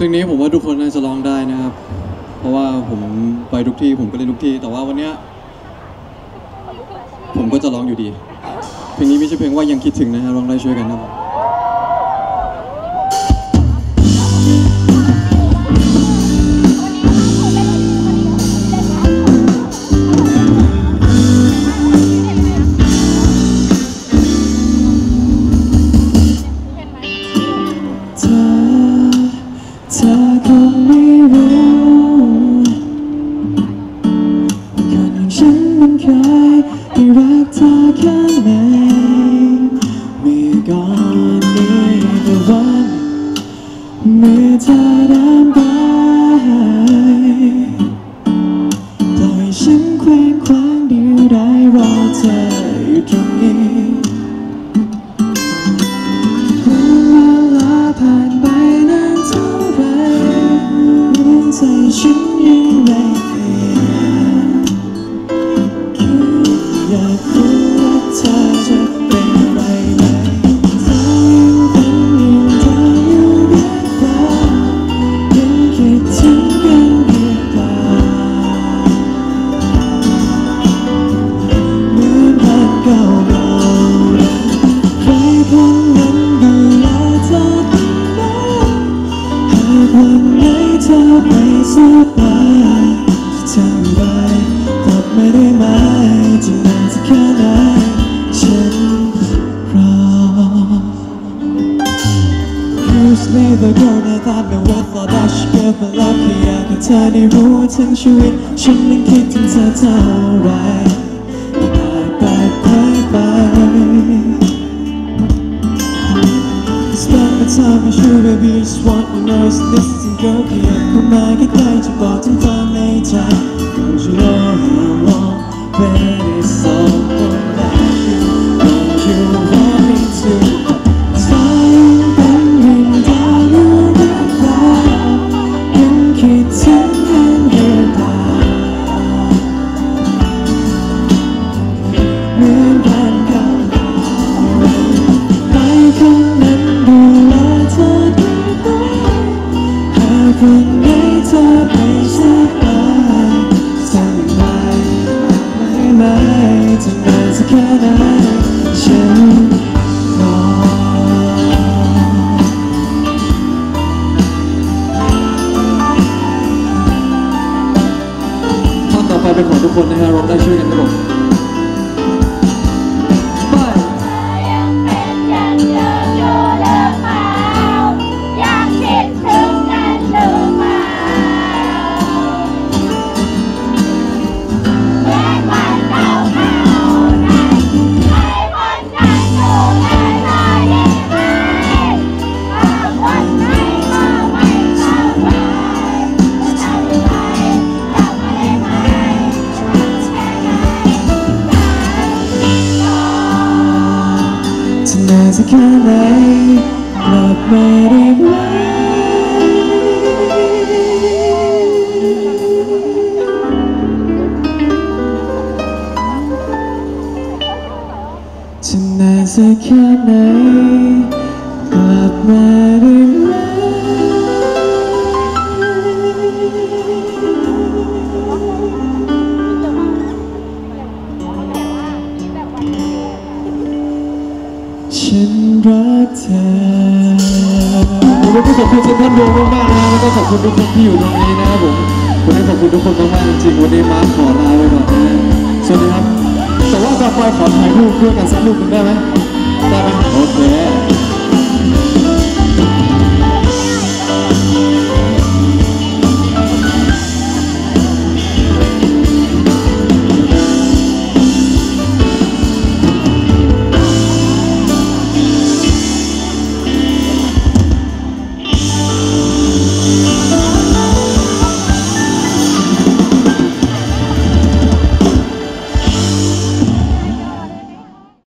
เพลงนี้ผมว่าทุกคนน่าจะร้องได้นะครับ เพราะว่าผมไปทุกที่ผมก็เล่นทุกที่ แต่ว่าวันเนี้ยผมก็จะร้องอยู่ดี เพลงนี้ไม่ใช่เพลงว่ายังคิดถึงนะฮะร้องได้ช่วยกันนะครับ ได้รักเธอแค่ไหนเมื่อก่อนนี้แต่วันเมื่อเธอเดินไปปล่อยฉันเคว้งคว้างเดียวได้รอเธออยู่ตรงนี้เวลาผ่านไปนานเท่าไรเหมือนใจฉันยังไม่ ไม่สบายจะทำไรกลับไม่ได้ไหมจะนานสักแค่ไหนฉันรอ Usually the girl that I know with all that she gave me love แค่อยากให้เธอได้รู้ทั้งชีวิต ฉันนั้นคิดถึงเธอเท่าไร Spend my time with you, baby. Just want to know is this is girl แค่อยากเข้ามาใก หากวันไหนเธอไม่สบายจะไม่ไม่ไม่จะนานสักแค่ไหนฉันรอท่อนต่อไปเป็นของทุกคนนะฮะร้องได้ช่วยกันครับผม จะนานสักแค่ ฉันรักเธอผมก็ขอบคุณเซนทรันดวงมากๆนะแล้วก็ขอบคุณทุกคนที่อยู่ตรงนี้นะครับผมวันนี้ขอบคุณทุกคนมากๆจริงๆวันนี้มาขอลาไปก่อนนะสวัสดีครับแต่ว่าก่อไปขอถ่ายรูปด้วยกันสักรูปหนึงได้ไหมได้ไหมโอเค